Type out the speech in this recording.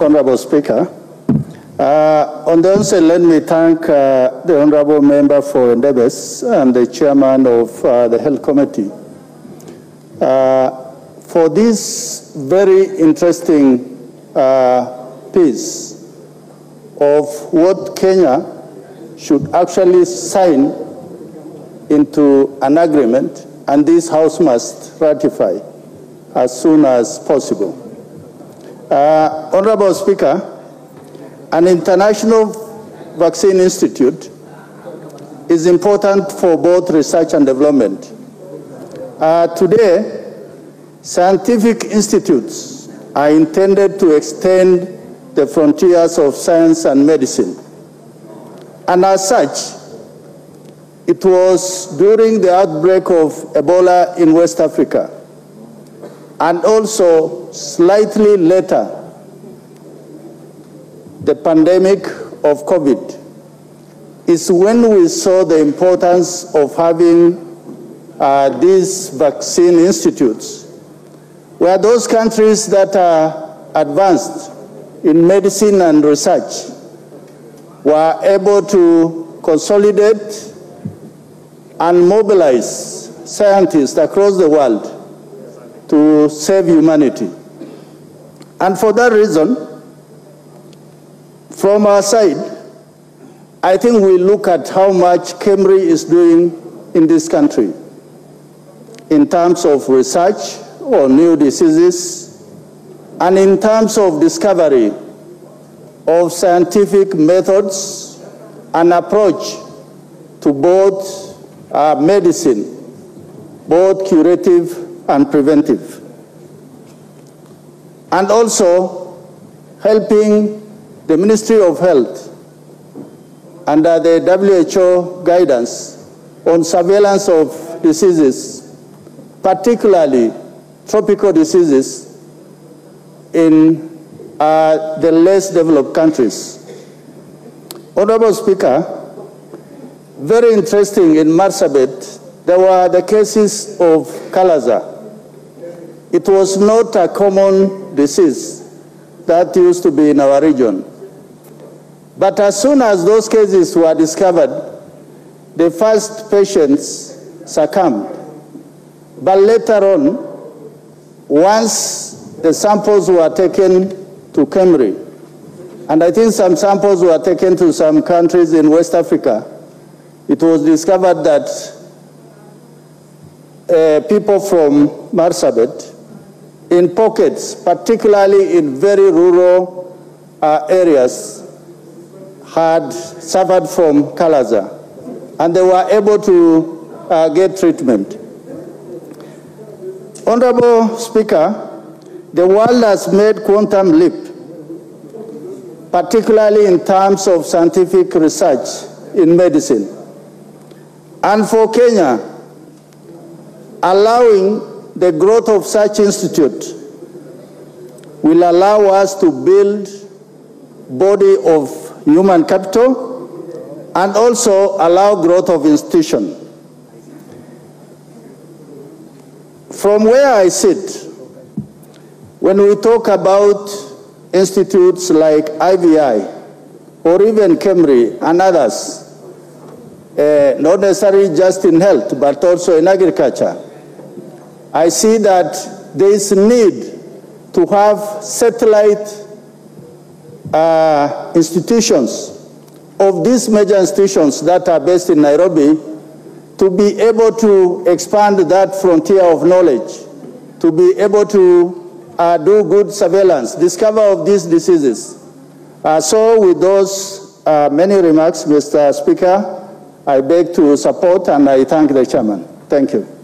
Honorable Speaker. Uh, on the onset, let me thank uh, the Honorable Member for Endebess and the Chairman of uh, the Health Committee uh, for this very interesting uh, piece of what Kenya should actually sign into an agreement and this House must ratify as soon as possible. Uh, Honorable Speaker, an international vaccine institute is important for both research and development. Uh, today, scientific institutes are intended to extend the frontiers of science and medicine. And as such, it was during the outbreak of Ebola in West Africa, and also slightly later, the pandemic of COVID, is when we saw the importance of having uh, these vaccine institutes, where those countries that are advanced in medicine and research were able to consolidate and mobilize scientists across the world to save humanity. And for that reason, from our side, I think we look at how much KEMRI is doing in this country in terms of research on new diseases and in terms of discovery of scientific methods and approach to both uh, medicine, both curative and preventive. And also helping the Ministry of Health under the WHO guidance on surveillance of diseases, particularly tropical diseases in uh, the less developed countries. Honorable Speaker, very interesting in Marsabit, there were the cases of kala-azar. It was not a common disease that used to be in our region. But as soon as those cases were discovered, the first patients succumbed. But later on, once the samples were taken to KEMRI, and I think some samples were taken to some countries in West Africa, it was discovered that uh, people from Marsabit, in pockets, particularly in very rural uh, areas, had suffered from kala-azar, and they were able to uh, get treatment. Honorable Speaker, the world has made quantum leap, particularly in terms of scientific research in medicine. And for Kenya, allowing the growth of such institute will allow us to build body of human capital and also allow growth of institution. From where I sit, when we talk about institutes like IVI or even KEMRI and others, uh, not necessarily just in health, but also in agriculture, I see that there is a need to have satellite uh, institutions of these major institutions that are based in Nairobi to be able to expand that frontier of knowledge, to be able to uh, do good surveillance, discover of these diseases. Uh, so with those uh, many remarks, Mr. Speaker, I beg to support and I thank the chairman. Thank you.